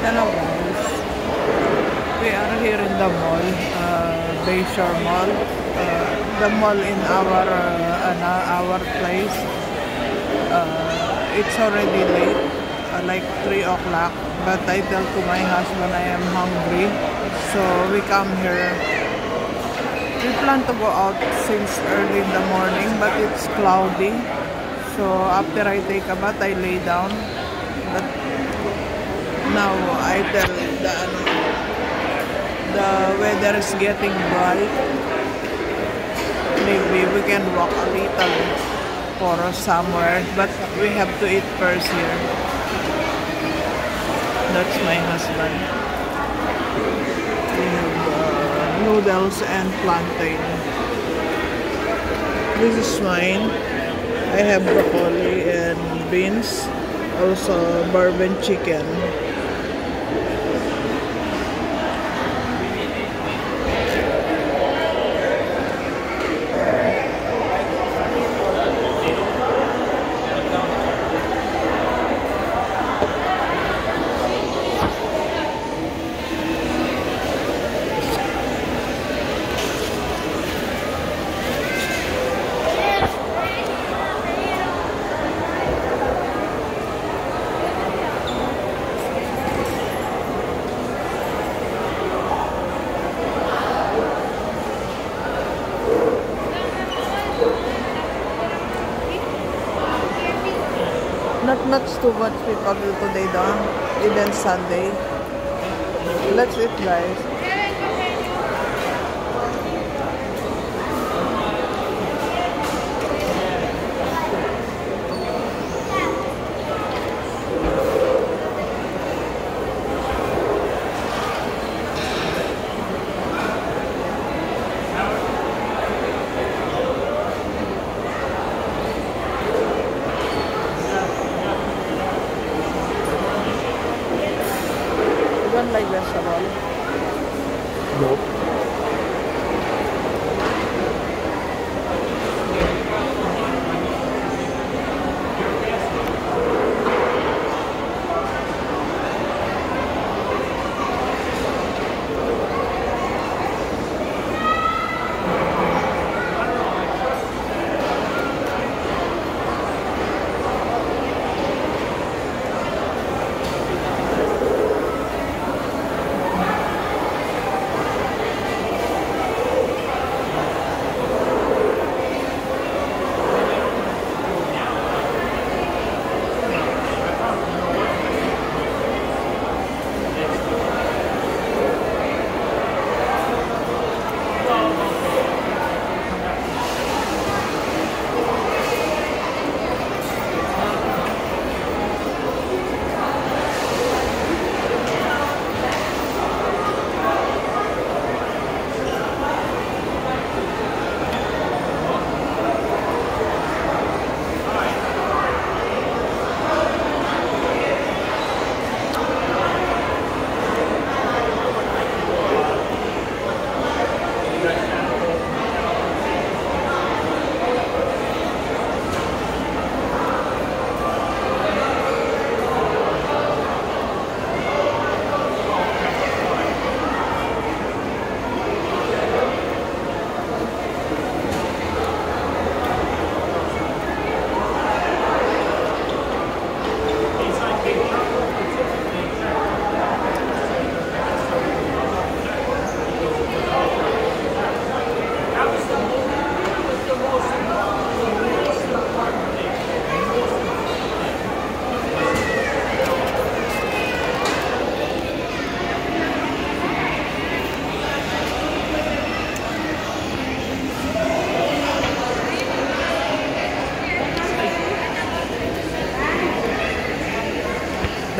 Hello guys. We are here in the mall, uh, Bayshore Mall. Uh, the mall in our uh, ano, our place. Uh, it's already late, uh, like 3 o'clock. But I tell to my husband I am hungry. So we come here. We plan to go out since early in the morning, but it's cloudy. So after I take a bath, I lay down. But now I tell the ano, the weather is getting bright. Maybe we can walk a little for somewhere, but we have to eat first here. That's my husband. We have uh, noodles and plantain. This is mine. I have broccoli and beans. Also bourbon chicken. Not much too much people today though. Even Sunday. Let's eat guys. Don't like vegetable? Nope.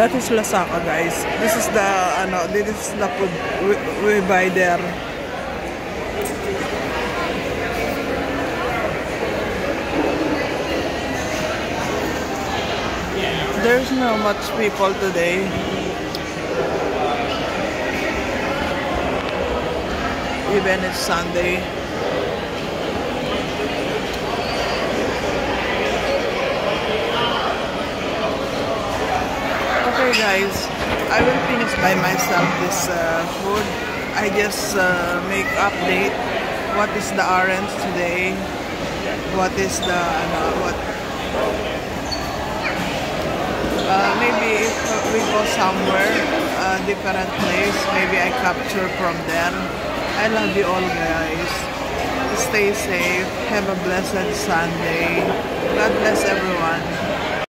That is Lazaka guys. This is the ano, this is the food we, we buy there. There's not much people today. Even it's Sunday. Okay guys, I will finish by myself this uh, food. I just uh, make update what is the orange today, what is the what uh, maybe if we go somewhere a different place, maybe I capture from there. I love you all guys. Stay safe. Have a blessed Sunday. God bless everyone.